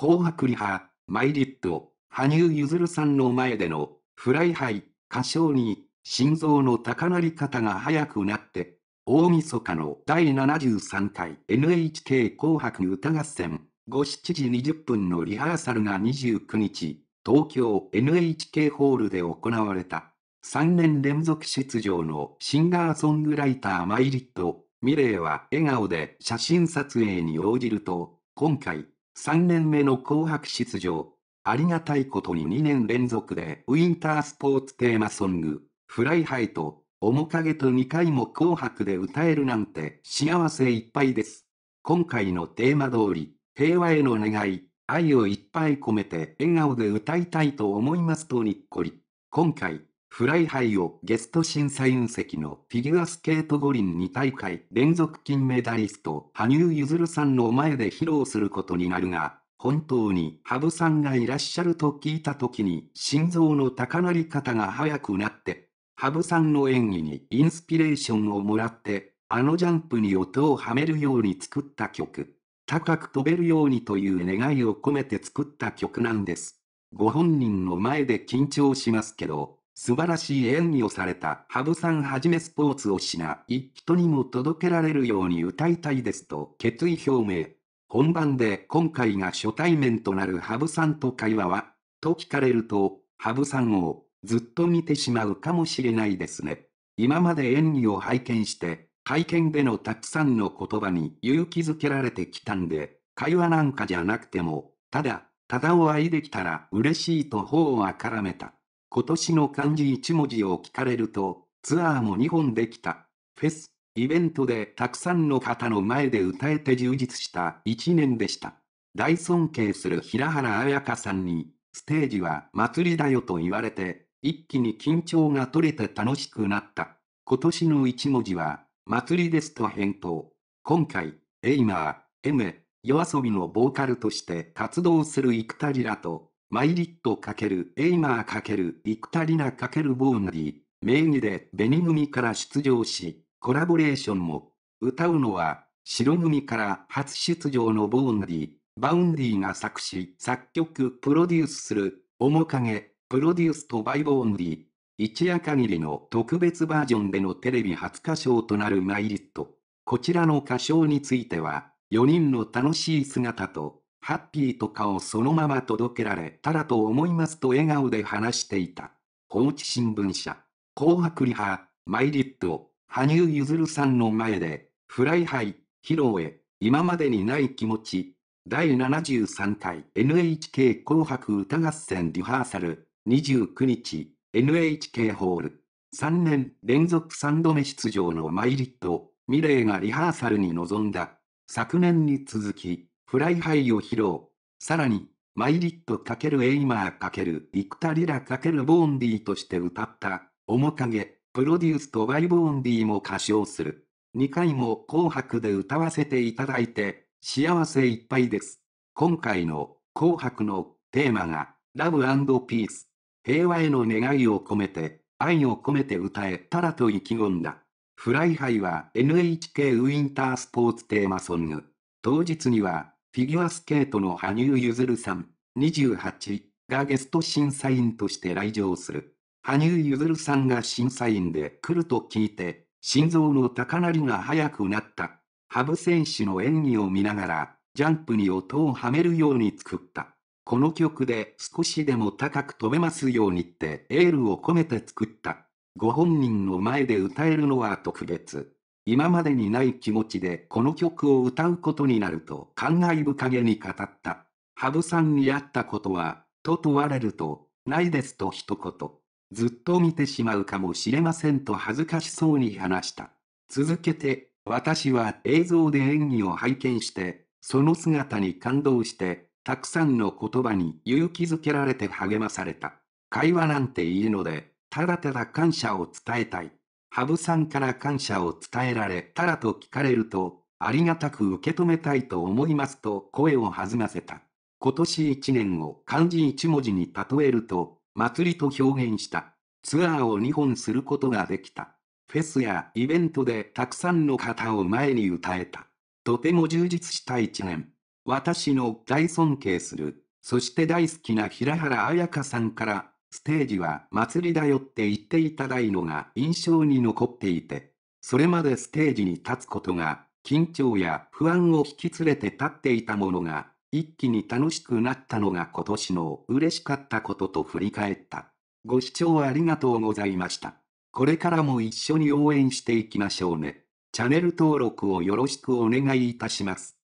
紅白リハ、 milet、羽生結弦さんの前での、 Fly High、歌唱に、心臓の高鳴り方が速くなって、大晦日の第73回 NHK 紅白歌合戦、午後7時20分のリハーサルが29日、東京 NHK ホールで行われた。3年連続出場のシンガーソングライター milet、ミレイは笑顔で写真撮影に応じると、今回、3年目の紅白出場。ありがたいことに2年連続でウィンタースポーツテーマソング、 Fly High と、面影と2回も紅白で歌えるなんて幸せいっぱいです。今回のテーマ通り、平和への願い、愛をいっぱい込めて笑顔で歌いたいと思いますとにっこり。今回、 Fly High をゲスト審査員席のフィギュアスケート五輪2大会連続金メダリスト羽生結弦さんの前で披露することになるが、本当に羽生さんがいらっしゃると聞いた時に心臓の高鳴り方が速くなって、羽生さんの演技にインスピレーションをもらって、あのジャンプに音をはめるように作った曲。高く飛べるようにという願いを込めて作った曲なんです。ご本人の前で緊張しますけど、素晴らしい演技をされた羽生さんはじめスポーツをしない人にも届けられるように歌いたいですと決意表明。本番で今回が初対面となる羽生さんと会話は、と聞かれると、羽生さんをずっと見てしまうかもしれないですね。今まで演技を拝見して、会見でのたくさんの言葉に勇気づけられてきたんで、会話なんかじゃなくても、ただ、ただお会いできたら嬉しいと頬をあからめた。今年の漢字一文字を聞かれると、ツアーも2本できた。フェス、イベントでたくさんの方の前で歌えて充実した1年でした。大尊敬する平原綾香さんに、ステージは祭りだよと言われて、一気に緊張が取れて楽しくなった。今年の一文字は、祭りですと返答。今回、エイマー、エメ、 YOASOBI のボーカルとして活動する幾田りらと、 milet×Aimer×幾田りら×Vaundy、名義で紅組から出場し、コラボレーションも、歌うのは、白組から初出場の Vaundy、バウンディが作詞、作曲、プロデュースする、面影、 Produced by Vaundy、一夜限りの特別バージョンでのテレビ初歌唱となる milet。こちらの歌唱については、4人の楽しい姿と、ハッピーとかをそのまま届けられたらと思いますと笑顔で話していた。報知新聞社、紅白リハ、 milet、羽生結弦さんの前で、 Fly High、披露へ、今までにない気持ち、第73回。NHK 紅白歌合戦リハーサル、29日、NHK ホール。3年連続3度目出場の milet、ミレイがリハーサルに臨んだ。昨年に続き、 Fly High を披露。さらに、 milet×Aimer×幾田りら×Vaundy として歌った、面影、 Produced by Vaundy も歌唱する。2回も紅白で歌わせていただいて、幸せいっぱいです。今回の紅白のテーマが、 Love Peace。平和への願いを込めて、愛を込めて歌えたらと意気込んだ。 Fly High は NHK ウィンタースポーツテーマソング。当日にはフィギュアスケートの羽生結弦さん、28がゲスト審査員として来場する。羽生結弦さんが審査員で来ると聞いて、心臓の高鳴りが速くなった。羽生選手の演技を見ながら、ジャンプに音をはめるように作った。この曲で少しでも高く飛べますようにってエールを込めて作った。ご本人の前で歌えるのは特別。今までにない気持ちでこの曲を歌うことになると感慨深げに語った。羽生さんに会ったことは、と問われると、ないですと一言。ずっと見てしまうかもしれませんと恥ずかしそうに話した。続けて、私は映像で演技を拝見して、その姿に感動して、たくさんの言葉に勇気づけられて励まされた。会話なんていいので、ただただ感謝を伝えたい。羽生さんから感謝を伝えられたらと聞かれると、ありがたく受け止めたいと思いますと声を弾ませた。今年一年を漢字一文字に例えると、祭りと表現した。ツアーを2本することができた。フェスやイベントでたくさんの方を前に歌えた。とても充実した一年。私の大尊敬する、そして大好きな平原綾香さんから、ステージは祭りだよって言っていただいのが印象に残っていて、それまでステージに立つことが、緊張や不安を引き連れて立っていたものが、一気に楽しくなったのが今年の嬉しかったことと振り返った。ご視聴ありがとうございました。これからも一緒に応援していきましょうね。チャンネル登録をよろしくお願いいたします。